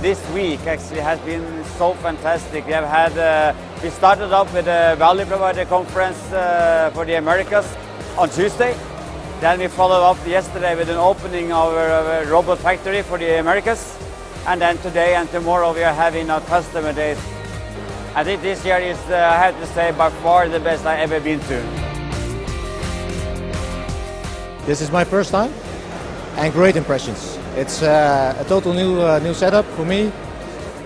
this week actually has been so fantastic. We have had, uh, we started off with a value provider conference uh, for the Americas on Tuesday. Then we followed up yesterday with an opening of a, robot factory for the Americas. And then today and tomorrow we are having our customer days. I think this year is, uh, I have to say, by far the best I've ever been to. This is my first time and great impressions. It's uh, a total new, uh, new setup for me.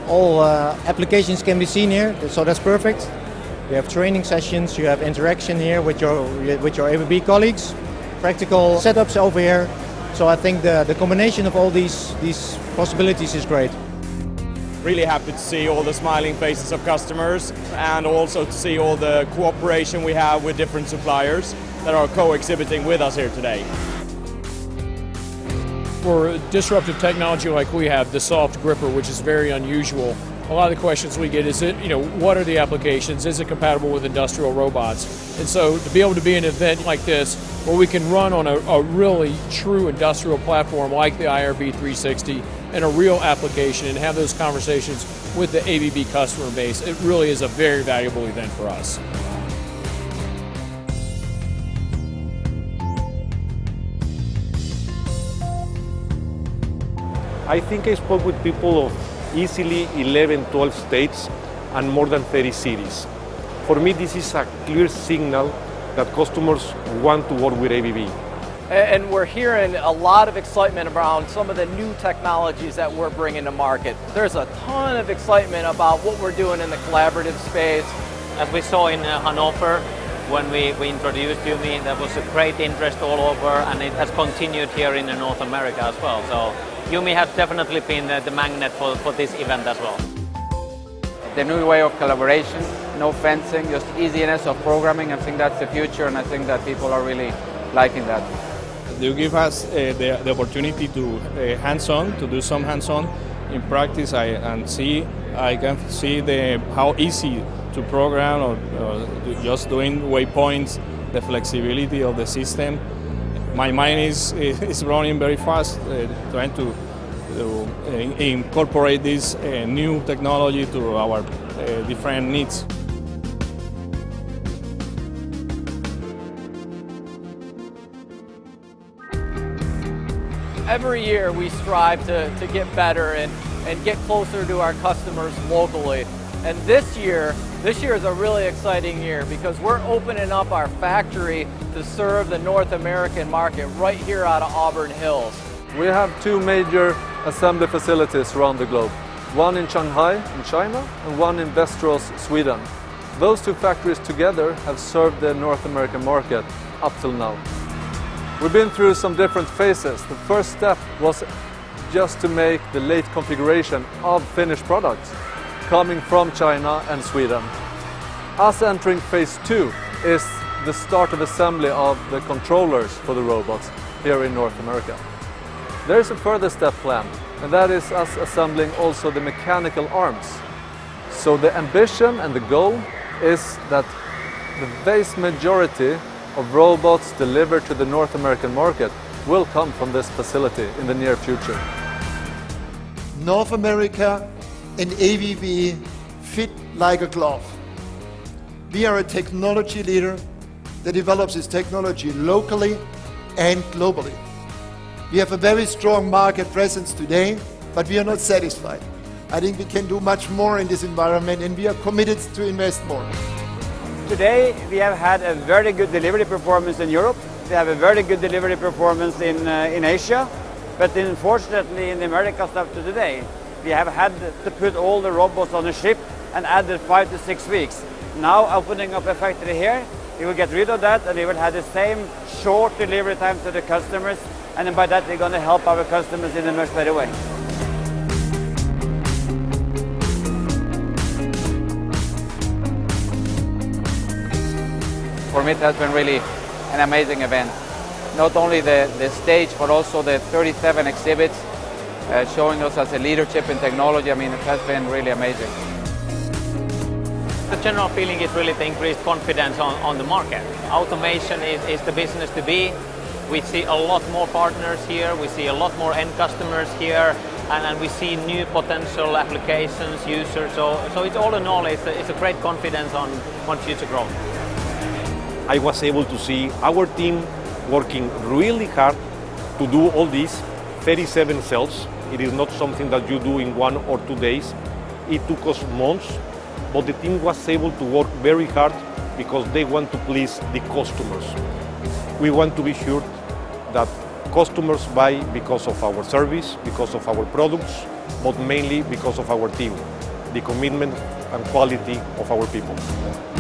All uh, applications can be seen here, so that's perfect. You have training sessions, you have interaction here with your, with your ABB colleagues, practical setups over here. So I think the, the combination of all these, these possibilities is great. Really happy to see all the smiling faces of customers and also to see all the cooperation we have with different suppliers that are co-exhibiting with us here today for disruptive technology like we have, the soft gripper, which is very unusual, a lot of the questions we get is it, you know, what are the applications? Is it compatible with industrial robots? And so to be able to be an event like this where we can run on a, a really true industrial platform like the IRB 360 and a real application and have those conversations with the ABB customer base, it really is a very valuable event for us. I think I spoke with people of easily 11, 12 states and more than 30 cities. For me, this is a clear signal that customers want to work with ABB. And we're hearing a lot of excitement around some of the new technologies that we're bringing to market. There's a ton of excitement about what we're doing in the collaborative space. As we saw in uh, Hanover, when we, we introduced YuMi, there was a great interest all over and it has continued here in North America as well. So YuMi has definitely been the, the magnet for, for this event as well. The new way of collaboration, no fencing, just easiness of programming, I think that's the future and I think that people are really liking that. You give us uh, the, the opportunity to uh, hands-on, to do some hands-on in practice I, and see, I can see the, how easy to program or, or just doing waypoints, the flexibility of the system. My mind is, is running very fast, uh, trying to, to uh, incorporate this uh, new technology to our uh, different needs. Every year we strive to, to get better and, and get closer to our customers locally. And this year, this year is a really exciting year because we're opening up our factory to serve the North American market right here out of Auburn Hills. We have two major assembly facilities around the globe. One in Shanghai in China and one in Västerås, Sweden. Those two factories together have served the North American market up till now. We've been through some different phases. The first step was just to make the late configuration of finished products coming from China and Sweden. Us entering phase two is the start of assembly of the controllers for the robots here in North America. There is a further step planned, and that is us assembling also the mechanical arms. So the ambition and the goal is that the vast majority of robots delivered to the North American market will come from this facility in the near future. North America and ABB fit like a glove. We are a technology leader that develops its technology locally and globally. We have a very strong market presence today, but we are not satisfied. I think we can do much more in this environment and we are committed to invest more. Today we have had a very good delivery performance in Europe. We have a very good delivery performance in, uh, in Asia. But unfortunately in the Americas up to today, we have had to put all the robots on a ship and added five to six weeks. Now opening up a factory here, we will get rid of that and we will have the same short delivery time to the customers and by that we're going to help our customers in a much better way. For me it has been really an amazing event. Not only the, the stage but also the 37 exhibits uh, showing us as a leadership in technology. I mean, it has been really amazing. The general feeling is really the increased confidence on, on the market. Automation is, is the business to be. We see a lot more partners here. We see a lot more end customers here. and, and we see new potential applications, users. So, so it's all in all, it's a, it's a great confidence on, on future growth. I was able to see our team working really hard to do all these 37 cells. It is not something that you do in one or two days. It took us months, but the team was able to work very hard because they want to please the customers. We want to be sure that customers buy because of our service, because of our products, but mainly because of our team, the commitment and quality of our people.